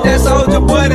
like that soldier boy,